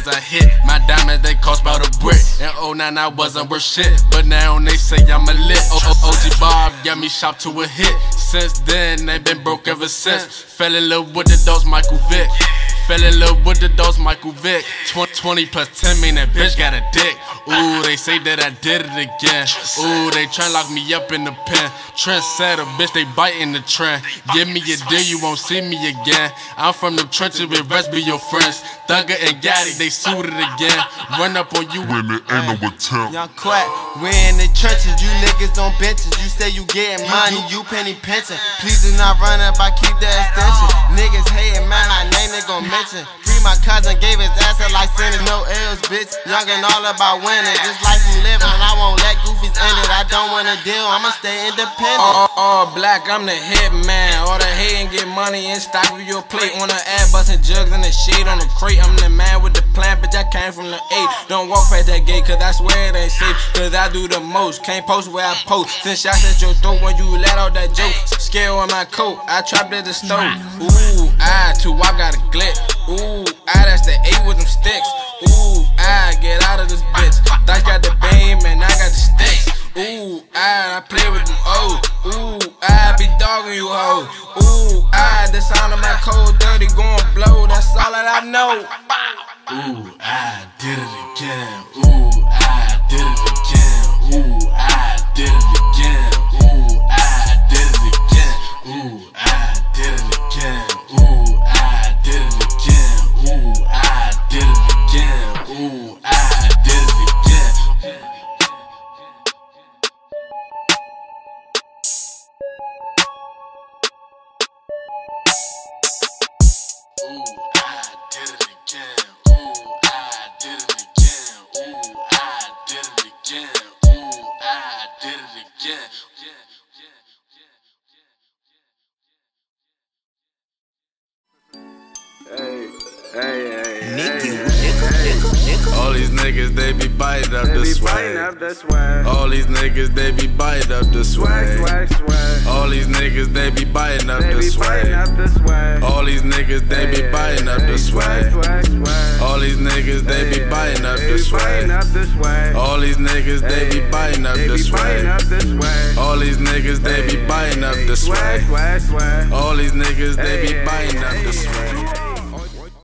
as I hit. My diamonds, they cost about a brick. In 09, I wasn't worth shit. But now they say I'm a lit. -O OG Bob got me shot to a hit. Since then, they been broke ever since. Fell in love with the dogs, Michael Vick. Fell in love with the dogs, Michael Vick. 20, 20 plus 10 mean that bitch got a dick. Ooh, they say that I did it again. Ooh, they try lock me up in the pen. Trent said a bitch, they biting the trend. Give me a deal, you won't see me again. I'm from the trenches with rest be your friends. Thugger and Gotti, they suited again. Run up on you when it ain't no attempt. Young Quack, we in the trenches, you niggas on benches. You say you getting money, you penny pension. Please do not run up, I keep that extension. Niggas hating, man, my name they gon' mention. Free my cousin, gave his ass a like. No bitch. Young and all about winning. This life I'm living, I won't let goofies in it. I don't wanna deal, I'ma stay independent. All, all black, I'm the hit man. All the hate and get money and stock with your plate. On the ad, busting jugs in the shade on the crate. I'm the man with the plan, bitch. I came from the eight. Don't walk past that gate, cause I swear it ain't safe. Cause I do the most. Can't post where I post. Since shots at your throat when you let out that joke. Scale on my coat, I trapped at the stove. Ooh, I too, I got a glit. Ooh, I that's the eight with them sticks. Ooh, I get out of this bitch. Dice got the beam and I got the sticks. Ooh, I, I play with them. Ooh, I be dogging you hoes. Ooh, I the sound of my cold dirty going blow. That's all that I know. Ooh, I did it again. Ooh, I did it again. Ooh, I All these niggas, they be biting up the swag. biting up the swag. All these niggas, they be biting up the Swag. All these niggas, they be biting up the be biting up swag. Niggas, they be biting up the swag. All these niggas, they be biting up the swag. All these niggas, they be biting up the swag. All these niggas, they be biting up the swag. All these niggas, they be biting up the swag.